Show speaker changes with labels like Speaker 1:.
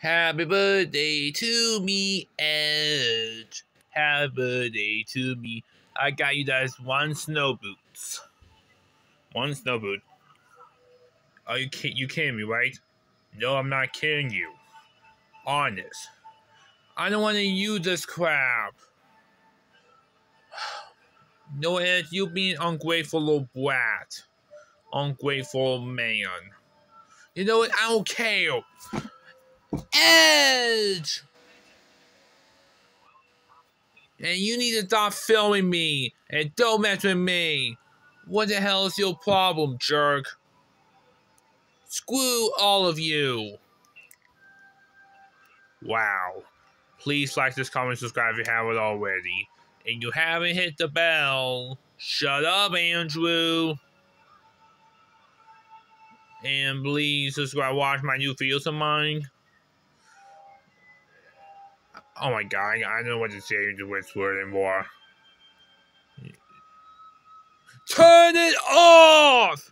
Speaker 1: Happy birthday to me, Edge. Happy birthday to me. I got you guys one snow boots. One snow boot. Oh, you can't. You kidding me, right? No, I'm not kidding you. Honest. I don't want to use this crap. No, Ed, you being ungrateful little brat. Ungrateful man. You know what? I don't care. Edge! And you need to stop filming me and don't mess with me. What the hell is your problem, jerk? Screw all of you. Wow. Please like this, comment, subscribe if you haven't already. And you haven't hit the bell. Shut up, Andrew. And please subscribe, watch my new videos of mine. Oh my god, I don't know what to say to Whisper anymore. Turn it off!